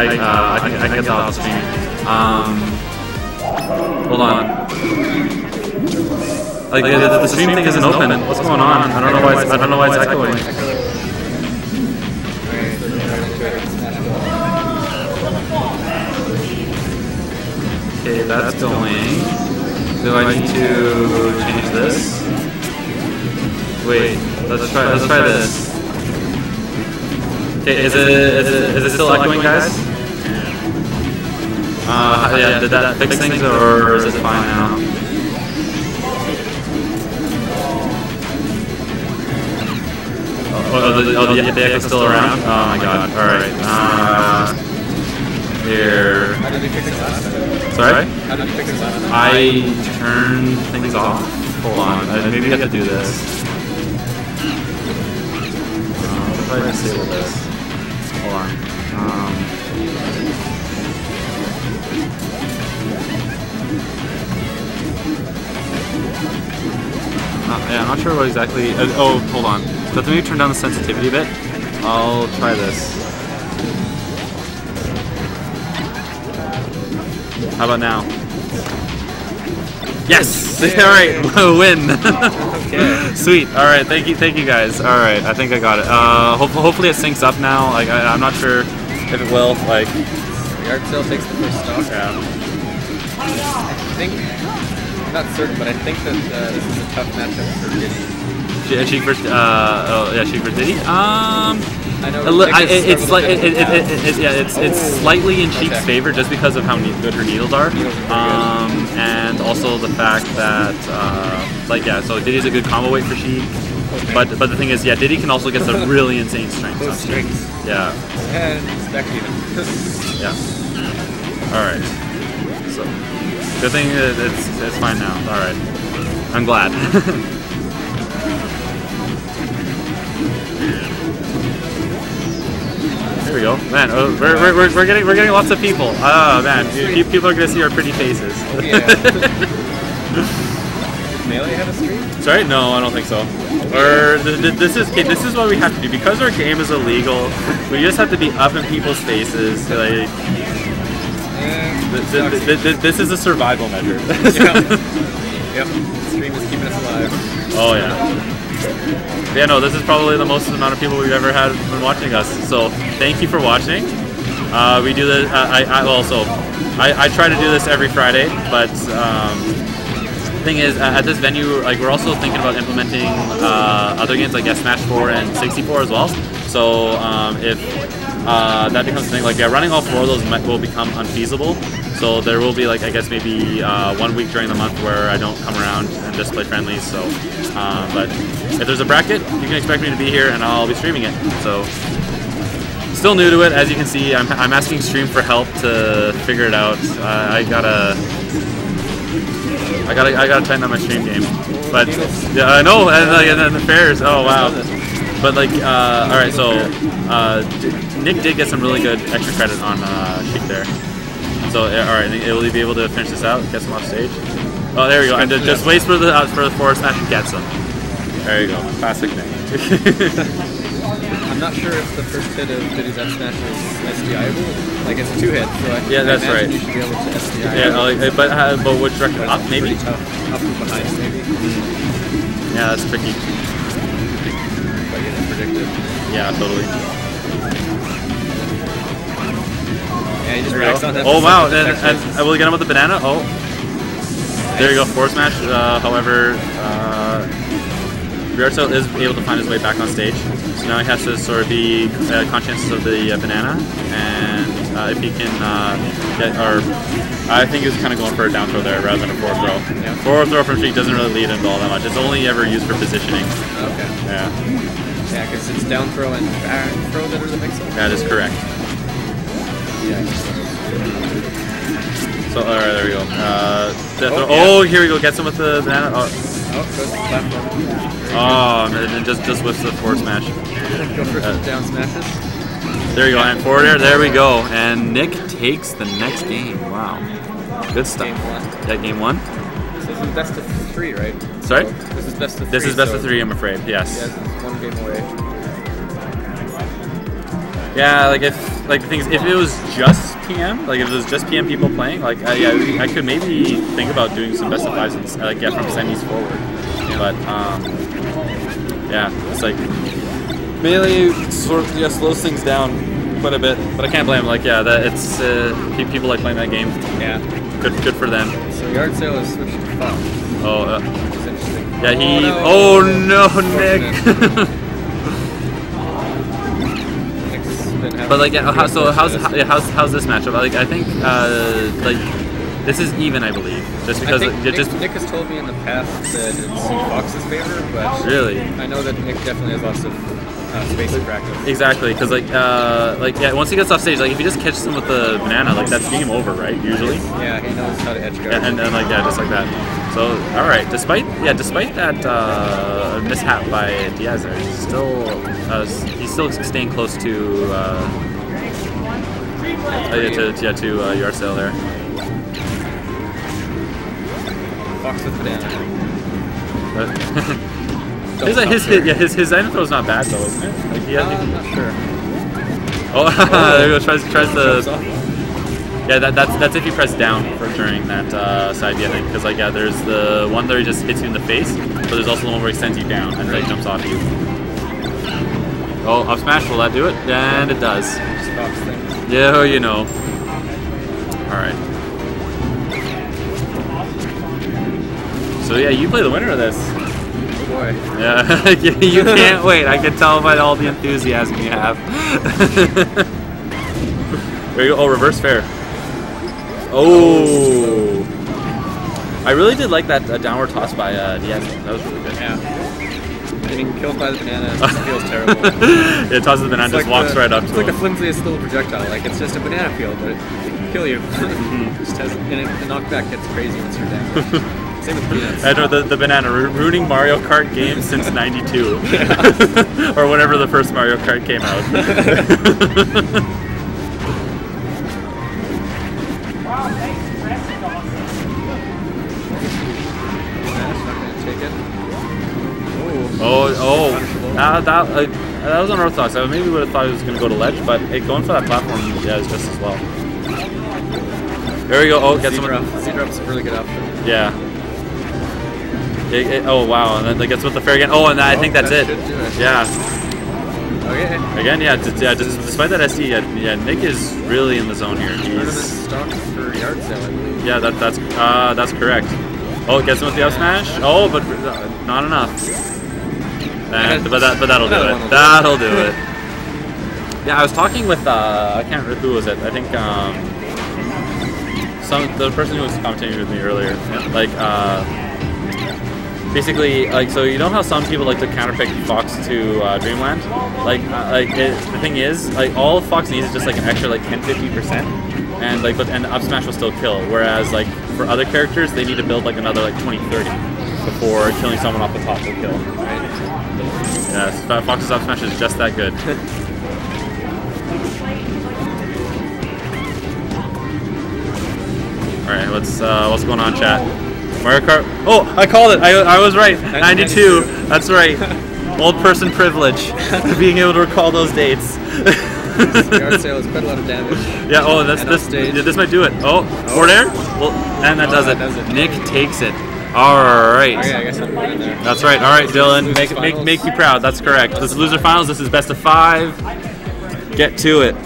I, uh, I, can, I can get that off the stream. Um, hold on. Like the, the, the stream thing isn't open. What's going on? I don't know why. It's, I don't know why it's echoing. Okay, that's going. Do I need to change this? Wait, let's try. Let's try this. Okay, is it is it is it still echoing, guys? Uh, yeah. Did that fix things, or is it fine now? Oh, oh, the, oh, the, the echo's still around? Oh my god. Alright. Uh, here. How did you fix it last time? Sorry? How did you fix it last time? I turned things off. Hold on. I maybe I have to do this. Uh, what if I disable this? Hold on. Um, uh, yeah, I'm not sure what exactly. Uh, oh, hold on. Let me turn down the sensitivity a bit. I'll try this. How about now? Yes! Alright, win! Okay. Sweet. Alright, thank you, thank you guys. Alright, I think I got it. Uh, hope, hopefully it syncs up now. Like, I, I'm not sure if it will. Like, Yardsale takes the first stock. yeah. I think, I'm not certain, but I think that uh, this is a tough matchup for Diddy. She, she first, uh, oh, yeah, she first Diddy. Um, I know li- I, it, it's like it, it, it, yeah, it's it's Oh. slightly in Sheik's Okay. favor just because of how ne- good her needles are, Needles are um, and also the fact that uh, like yeah, so Diddy's a good combo weight for Sheik, but but the thing is, yeah, Diddy can also get some really insane strength. on Those Sheik. strings. Yeah, And it's back even. yeah. All right. So good thing that it's it's fine now. All right. I'm glad. There we go, man. Oh, we're, we're, we're, getting we're getting lots of people. Oh man, Pe- people are gonna see our pretty faces. yeah. Melee have a stream? Sorry, no, I don't think so. Or th- th- this is okay, this is what we have to do because our game is illegal. We just have to be up in people's faces. Like Uh, th- th- th- th- this is a survival measure. yeah. Yep. Stream is keeping us alive. oh yeah. Yeah, no, this is probably the most amount of people we've ever had been watching us. So thank you for watching. Uh, we do this. Uh, I, I also, I, I try to do this every Friday, but um, thing is, at this venue, like we're also thinking about implementing uh, other games like Smash 4 and 64 as well. So um, if uh, that becomes a thing, like yeah, running all four of those will become unfeasible. So there will be like I guess maybe uh, one week during the month where I don't come around and just play friendlies. So, um, but if there's a bracket, you can expect me to be here and I'll be streaming it. So still new to it, as you can see. I'm, I'm asking Stream for help to figure it out. Uh, I gotta, I gotta, I gotta tighten up my stream game. But yeah, I know, and, like, and then the fairs. Oh wow. But like, uh, all right, so uh, Nick did get some really good extra credit on uh, Sheik there. So yeah, all right, will he be able to finish this out? Get some off stage. Oh, there we go. And just, waits for the uh, for the forward smash and gets him. There you go. Classic Nick. I'm not sure if the first hit of Diddy's F Smash is SDIable. Like it's a two hit, so I, Yeah, that's right. you should be able to SDI. yeah, like, but uh, but which direction? Up maybe? Up from behind, maybe. Yeah, that's tricky. But you didn't predict it. Yeah, totally. Just There we racks go. on. Oh wow, and, and. I will get him with the banana. Oh, there you go, force smash. Uh, however, uh, Ryarto is able to find his way back on stage, so now he has to sort of be uh, conscientious of the uh, banana, and uh, if he can uh, get, or I think he was kind of going for a down throw there rather than a forward throw. Yeah. Forward throw from Sheik doesn't really lead into all that much. It's only ever used for positioning. Okay. Yeah, Yeah, because it's down throw and back throw that are the mix-up. that is correct. Yeah. So, alright, there we go. Uh, Oh, yeah. oh, here we go. Gets him with the banana. Oh, Oh, goes to the platform. Very Oh, and then just just whiffs the forward smash. Go for down smashes. There you go, and forward air. There we go. And Nick takes the next game. Wow, good stuff. Game one. Yeah, game one. This is best of three, right? Sorry? This is best of three. This is best so of three, I'm afraid. Yeah, Yes. is one game away. Yeah, like if like the things if it was just PM, like if it was just PM people playing, like uh, yeah, I could maybe think about doing some best of fives and like get from semis forward. But um, yeah, it's like melee sort of yeah slows things down quite a bit. But I can't blame like yeah, that it's uh, people like playing that game. Yeah. Good good for them. So Yardsale is switched to Oh uh, interesting. yeah, he Oh, oh no, Nick. But like, yeah, how, so how's how, how's how's this matchup? Like, I think uh, like this is even, I believe, just because it, Nick, just Nick has told me in the past that it's in Fox's favor, but really I know that Nick definitely has lots of uh, space to practice. exactly because like uh, like yeah, once he gets off stage, like if he just catches him with the banana, like that's game over, right? Usually, Yeah, he knows how to edge guard. yeah, and then like yeah, just like that. So all right, despite yeah, despite that uh, mishap by Diaz, there, he's still uh, he's still staying close to. Uh, uh, to, yeah, to uh, Yardsale there. Fox with banana. His, Don't his, his, yeah, his, his item throw's not bad though, isn't it? Like he Uh, has, I'm not sure. oh, there he goes, tries, tries to. Yeah, that, that's that's if you press down for during that uh, side I think, because like yeah, there's the one where he just hits you in the face, but there's also the one where he sends you down and then jumps off you. Oh, up smash, will that do it? And it does. Thing. Yeah, oh, you know. All right. So yeah, you play the winner of this. Oh boy. Yeah, you can't wait. I can tell by all the enthusiasm you have. there you go. Oh, reverse fair. Oh. I really did like that uh, downward toss by uh, Diaz. That was really good. Yeah. Getting killed by the banana feels terrible. it tosses the banana, It's just like walks the, right up It's to like the flimsiest little projectile. Like it's just a banana peel, but it, it can kill you. Mm-hmm. just has, and it, the knockback gets crazy once you're down. Same with peanuts. I know the, the banana ruining Mario Kart games since '92, or whenever the first Mario Kart came out. That, that, uh, that was unorthodox. I maybe would have thought he was going to go to ledge, but it, going for that platform, yeah, is just as well. There we go. Oh, get someone. drop. Z drop's a really good option. Yeah. It- it- oh wow, and then that gets with the fair again. Oh, and I Oh, think that's that it. it. Yeah. Okay. Again, yeah, d- yeah. Just, despite that SD, yeah, yeah, Nick is really in the zone here. He's, for Yardsale, I yeah, that, that's uh, that's correct. Oh, it gets him with the up smash. Oh, but uh, not enough. And, but that, but that'll do Another one will it. That'll do it. Yeah, I was talking with uh, I can't remember who was it. I think um, some the person who was commentating with me earlier. Like uh, basically, like so you know how some people like to counterpick Fox to uh, Dreamland. Like uh, like it, the thing is, like all Fox needs is just like an extra like 10 50 percent. And like, but and up smash will still kill. Whereas like for other characters, they need to build like another like 20, 30 before killing someone off the top will kill. Fo- Fox's up smash is just that good. All right, what's uh, what's going on, chat? Mario Kart. Oh, I called it. I, I was right. 92. That's right. Old person privilege. Being able to recall those dates. Yardsale is quite a lot of damage. yeah. Oh, that's this. Yeah, this might do it. Oh, forward there? Well, and that Oh, does that it. does it. Nick takes it. All right. Okay, I guess I'm going in there. That's right. All right, Dylan. Make, make, make you proud. That's correct. This is loser finals. This is best of five. Get to it.